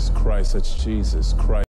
Jesus Christ. That's Jesus Christ.